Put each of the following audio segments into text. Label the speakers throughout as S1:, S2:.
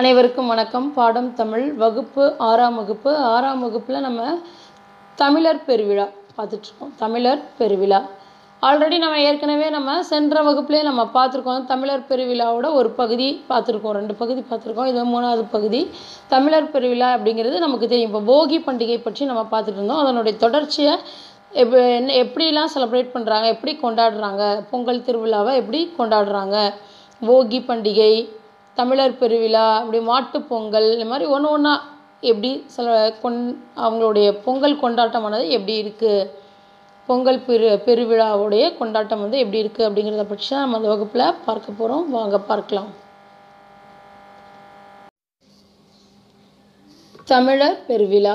S1: அனைவருக்கும் வணக்கம். பாடம் தமிழ் வகுப்பு ஆறாம் வகுப்பு. ஆறாம் வகுப்பில் நம்ம தமிழர் பெருவிழா பார்த்துட்ருக்கோம். தமிழர் பெருவிழா. ஆல்ரெடி நம்ம ஏற்கனவே நம்ம சென்ற வகுப்புலேயே நம்ம பார்த்துருக்கோம். தமிழர் பெருவிழாவோட ஒரு பகுதி பார்த்துருக்கோம். ரெண்டு பகுதி பார்த்துருக்கோம். இது மூணாவது பகுதி. தமிழர் பெருவிழா அப்படிங்கிறது நமக்கு தெரியும். இப்போ போகி பண்டிகை பற்றி நம்ம பார்த்துட்டு இருந்தோம் அதனுடைய தொடர்ச்சியை எப் என்ன எப்படிலாம் செலிப்ரேட் பண்ணுறாங்க எப்படி கொண்டாடுறாங்க? பொங்கல் திருவிழாவை எப்படி கொண்டாடுறாங்க? போகி பண்டிகை தமிழர் பெருவிழா அப்படி மாட்டுப் பொங்கல் இந்த மாதிரி ஒன்று ஒன்றா எப்படி சில கொண் அவங்களுடைய பொங்கல் கொண்டாட்டமானது எப்படி இருக்குது பொங்கல் பெரு பெருவிழாவுடைய கொண்டாட்டம் வந்து எப்படி இருக்குது அப்படிங்கிறத பற்றி தான் நம்ம அந்த வகுப்பில் பார்க்க போகிறோம் வாங்க பார்க்கலாம். தமிழர் பெருவிழா.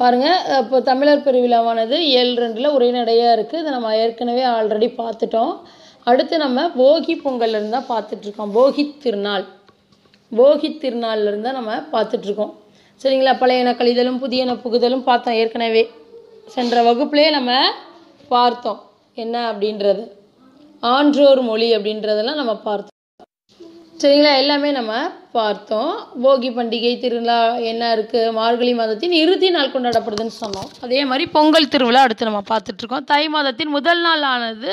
S1: பாருங்கள் இப்போ தமிழர் பெருவிழாவானது ஏழு ரெண்டில் உரைநடையாக இருக்குது இதை நம்ம ஏற்கனவே ஆல்ரெடி பார்த்துட்டோம். அடுத்து நம்ம போகி பொங்கல்ல இருந்தால் பார்த்துட்ருக்கோம். போகி திருநாள். போகி திருநாள்லேருந்து நம்ம பார்த்துட்ருக்கோம். சரிங்களா? பழையன கழிதலும் புதியன புகுதலும் பார்த்தோம் ஏற்கனவே. சென்ற வகுப்புலேயே நம்ம பார்த்தோம். என்ன அப்படின்றது? ஆன்றோர் மொழி அப்படின்றதெல்லாம் நம்ம பார்த்தோம். சரிங்களா? எல்லாமே நம்ம பார்த்தோம். போகி பண்டிகை திருவிழா என்ன இருக்குது மார்கழி மாதத்தின் இறுதி நாள் கொண்டாடப்படுதுன்னு சொன்னோம். அதே மாதிரி பொங்கல் திருவிழா அடுத்து நம்ம பார்த்துட்ருக்கோம் தை மாதத்தின் முதல் நாள் ஆனது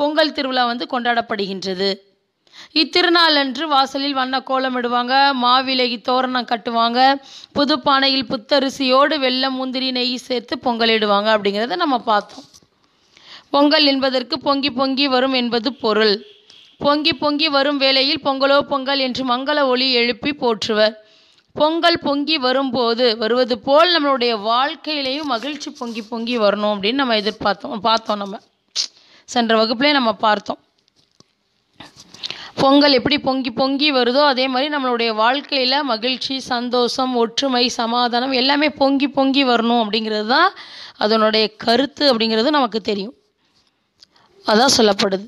S1: பொங்கல் திருவிழா வந்து கொண்டாடப்படுகின்றது. இத்திருநாள் அன்று வாசலில் வண்ண கோலமிடுவாங்க மாவிலை தோரணம் கட்டுவாங்க. புது பானையில் புத்தரிசியோடு வெள்ளம் முந்திரி நெய் சேர்த்து பொங்கலிடுவாங்க அப்படிங்கிறத நம்ம பார்த்தோம். பொங்கல் என்பதற்கு பொங்கி பொங்கி வரும் என்பது பொருள். பொங்கி பொங்கி வரும் வேளையில் பொங்கலோ பொங்கல் என்று மங்கள ஒளி எழுப்பி போற்றுவர். பொங்கல் பொங்கி வரும்போது வருவது போல் நம்மளுடைய வாழ்க்கையிலையும் மகிழ்ச்சி பொங்கி பொங்கி வரணும் அப்படின்னு நம்ம எதிர்பார்த்தோம் பார்த்தோம் நம்ம. சென்ற வகுப்புலேயே நம்ம பார்த்தோம். பொங்கல் எப்படி பொங்கி பொங்கி வருதோ அதே மாதிரி நம்மளுடைய வாழ்க்கையில் மகிழ்ச்சி சந்தோஷம் ஒற்றுமை சமாதானம் எல்லாமே பொங்கி பொங்கி வரணும் அப்படிங்கிறது தான் அதனுடைய கருத்து அப்படிங்கிறது நமக்கு தெரியும். அதான் சொல்லப்படுது.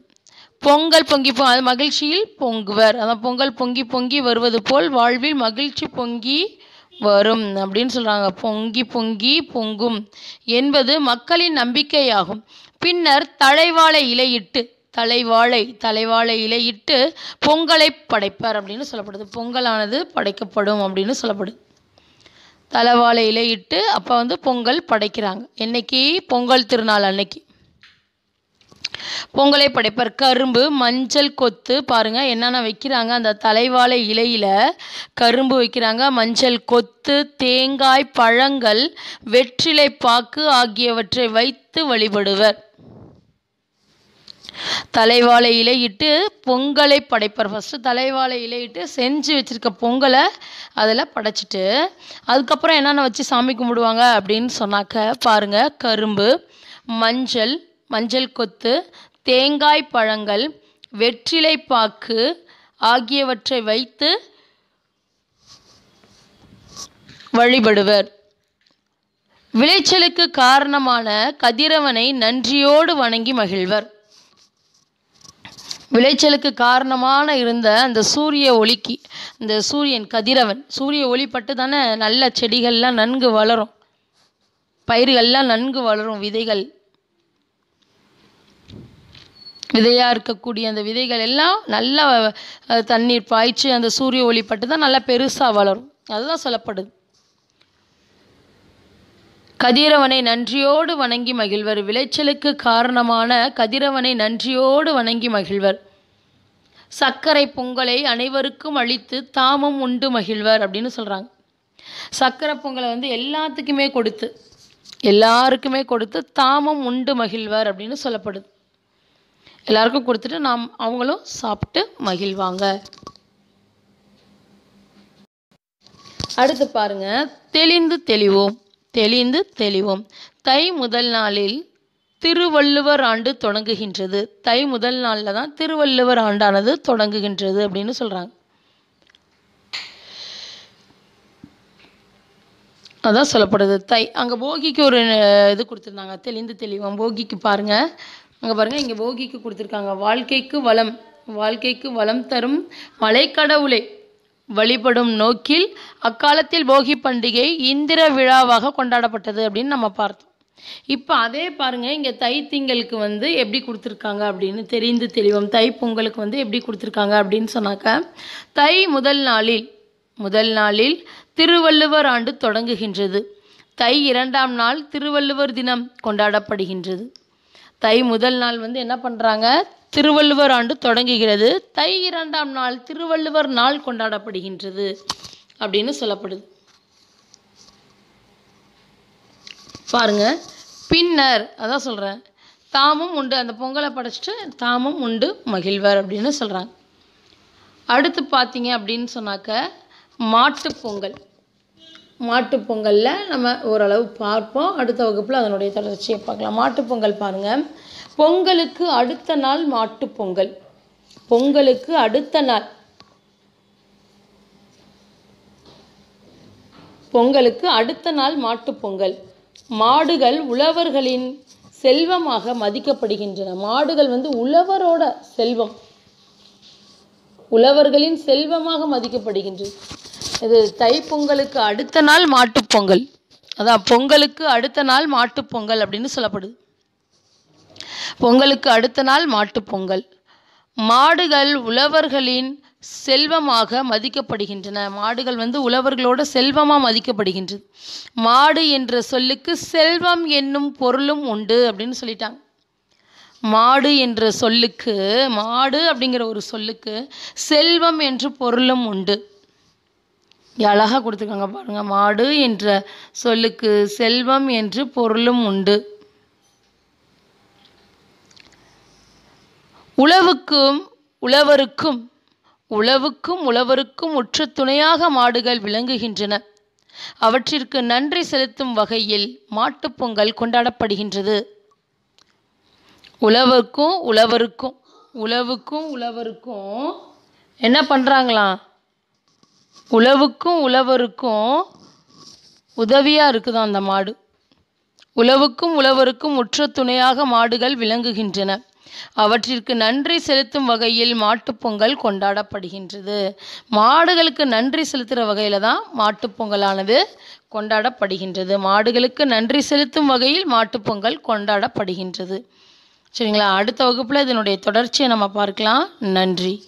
S1: பொங்கல் பொங்கி பொ அது மகிழ்ச்சியில் பொங்குவர். அதான் பொங்கல் பொங்கி பொங்கி வருவது போல் வாழ்வில் மகிழ்ச்சி பொங்கி வரும் அப்படின்னு சொல்கிறாங்க பொங்கி பொங்கி பொங்கும் என்பது மக்களின் நம்பிக்கையாகும். பின்னர் தழைவாழை இலையிட்டு தலைவாழை தலைவாழை இலையிட்டு பொங்கலை படைப்பார் அப்படின்னு சொல்லப்படுது. பொங்கலானது படைக்கப்படும் அப்படின்னு சொல்லப்படுது. தலைவாழை இலையிட்டு அப்போ வந்து பொங்கல் படைக்கிறாங்க. என்னைக்கு? பொங்கல் திருநாள் அன்னைக்கு. பொங்கலை படைப்பார் கரும்பு மஞ்சள் கொத்து. பாருங்கள் என்னென்ன வைக்கிறாங்க? அந்த தலைவாழை இலையில் கரும்பு வைக்கிறாங்க. மஞ்சள் கொத்து தேங்காய் பழங்கள் வெற்றிலை பாக்கு ஆகியவற்றை வைத்து வழிபடுவர். தலைவாழை இலையிட்டு பொங்கலை படைப்பார். ஃபஸ்ட்டு தலைவாழை இலையிட்டு செஞ்சு வச்சுருக்க பொங்கலை அதில் படைச்சிட்டு அதுக்கப்புறம் என்னென்ன வச்சு சாமி கும்பிடுவாங்க அப்படின்னு சொன்னாக்க பாருங்கள் கரும்பு மஞ்சள் மஞ்சள் கொத்து தேங்காய் பழங்கள் வெற்றிலை பாக்கு ஆகியவற்றை வைத்து வழிபடுவர். விளைச்சலுக்கு காரணமான கதிரவனை நன்றியோடு வணங்கி மகிழ்வர். விளைச்சலுக்கு காரணமான இருந்த அந்த சூரிய ஒளிக்கு இந்த சூரியன் கதிரவன் சூரிய ஒளிப்பட்டு தானே நல்ல செடிகள்லாம் நன்கு வளரும். பயிர்கள்லாம் நன்கு வளரும் விதைகள். விதையாக இருக்கக்கூடிய அந்த விதைகள் எல்லாம் நல்லா தண்ணீர் பாய்ச்சி அந்த சூரிய ஒளி பட்டு தான் நல்லா பெருசாக வளரும். அதுதான் சொல்லப்படுது. கதிரவனை நன்றியோடு வணங்கி மகிழ்வர். விளைச்சலுக்கு காரணமான கதிரவனை நன்றியோடு வணங்கி மகிழ்வர். சர்க்கரை பொங்கலை அனைவருக்கும் அளித்து தாமும் உண்டு மகிழ்வர் அப்படின்னு சொல்கிறாங்க சர்க்கரை பொங்கலை வந்து எல்லாத்துக்குமே கொடுத்து எல்லாருக்குமே கொடுத்து தாமும் உண்டு மகிழ்வர் அப்படின்னு சொல்லப்படுது. எல்லாருக்கும் கொடுத்துட்டு நாம் அவங்களும் சாப்பிட்டு மகிழ்வாங்க. அடுத்து பாருங்க தெளிந்து தெளிவோம் தெளிந்து தெளிவோம். தை முதல் நாளில் திருவள்ளுவர் ஆண்டு தொடங்குகின்றது. தை முதல் நாளில் தான் திருவள்ளுவர் ஆண்டானது தொடங்குகின்றது அப்படின்னு சொல்கிறாங்க அதான் சொல்லப்படுது. தை அங்கே போகிக்கு ஒரு இது கொடுத்துருந்தாங்க. தெளிந்து தெளிவோம். போகிக்கு பாருங்கள் அங்கே பாருங்கள் இங்கே போகிக்கு கொடுத்துருக்காங்க. வாழ்க்கைக்கு வளம் வாழ்க்கைக்கு வளம் தரும் மலைக்கடவுளை. வழிபடும் நோக்கில் அக்காலத்தில் போகி பண்டிகை இந்திர விழாவாக கொண்டாடப்பட்டது அப்படின்னு நம்ம பார்த்தோம். இப்போ அதே பாருங்கள் இங்கே தை திங்களுக்கு வந்து எப்படி கொடுத்துருக்காங்க அப்படின்னு தெரிந்து தெளிவோம். தை பொங்கலுக்கு வந்து எப்படி கொடுத்துருக்காங்க அப்படின்னு சொன்னாக்க தை முதல் நாளில் முதல் நாளில் திருவள்ளுவர் ஆண்டு தொடங்குகின்றது. தை இரண்டாம் நாள் திருவள்ளுவர் தினம் கொண்டாடப்படுகின்றது. தை முதல் நாள் வந்து என்ன பண்ணுறாங்க திருவள்ளுவர் ஆண்டு தொடங்குகிறது. தை இரண்டாம் நாள் திருவள்ளுவர் நாள் கொண்டாடப்படுகின்றது அப்படின்னு சொல்லப்படுது. பாருங்க. பின்னர் அதான் சொல்கிறேன் தாமும் உண்டு. அந்த பொங்கலை படைச்சிட்டு தாமும் உண்டு மகிழ்வர் அப்படின்னு சொல்கிறாங்க அடுத்து பார்த்தீங்க அப்படின்னு சொன்னாக்க மாட்டுப் மாட்டுப்பொங்கலில் மாட்டுப் நம்ம ஓரளவு பார்ப்போம். அடுத்த வகுப்பில் அதனுடைய தொடர்ச்சியை பார்க்கலாம். மாட்டுப் பொங்கல் பாருங்கள் பொங்கலுக்கு அடுத்த நாள் மாட்டுப் பொங்கல். பொங்கலுக்கு அடுத்த நாள். பொங்கலுக்கு அடுத்த நாள் மாட்டுப் பொங்கல். மாடுகள் உழவர்களின் செல்வமாக மதிக்கப்படுகின்றன. மாடுகள் வந்து உழவரோட செல்வம். உழவர்களின் செல்வமாக மதிக்கப்படுகின்றது இது தைப்பொங்கலுக்கு அடுத்த நாள் மாட்டுப்பொங்கல். அதான் பொங்கலுக்கு அடுத்த நாள் மாட்டுப்பொங்கல் அப்படின்னு சொல்லப்படுது. பொங்கலுக்கு அடுத்த நாள் மாட்டுப் பொங்கல் மாடுகள் உழவர்களின் செல்வமாக மதிக்கப்படுகின்றன. மாடுகள் வந்து உழவர்களோட செல்வமாக மதிக்கப்படுகின்றது. மாடு என்ற சொல்லுக்கு செல்வம் என்னும் பொருளும் உண்டு அப்படின்னு சொல்லிட்டாங்க. மாடு என்ற சொல்லுக்கு மாடு அப்படிங்கிற ஒரு சொல்லுக்கு செல்வம் என்று பொருளும் உண்டு. அழகாக கொடுத்துருக்காங்க பாருங்கள் மாடு என்ற சொல்லுக்கு செல்வம் என்று பொருளும் உண்டு. உழவுக்கும் உழவருக்கும் உழவுக்கும் உழவருக்கும் உற்ற துணையாக மாடுகள் விளங்குகின்றன. அவற்றிற்கு நன்றி செலுத்தும் வகையில் மாட்டுப் பொங்கல் கொண்டாடப்படுகின்றது. உழவுக்கும் உழவருக்கும் உழவுக்கும் உழவருக்கும் என்ன பண்ணுறாங்களாம் உழவுக்கும் உழவருக்கும் உதவியாக இருக்குதாம் அந்த மாடு? உழவுக்கும் உழவருக்கும் உற்ற துணையாக மாடுகள் விளங்குகின்றன. அவற்றிற்கு நன்றி செலுத்தும் வகையில் மாட்டுப் பொங்கல் கொண்டாடப்படுகின்றது. மாடுகளுக்கு நன்றி செலுத்துகிற வகையில் தான் மாட்டுப் பொங்கலானது கொண்டாடப்படுகின்றது. மாடுகளுக்கு நன்றி செலுத்தும் வகையில் மாட்டுப் பொங்கல் கொண்டாடப்படுகின்றது. சரிங்களா? அடுத்த வகுப்பில் இதனுடைய தொடர்ச்சியை நம்ம பார்க்கலாம். நன்றி.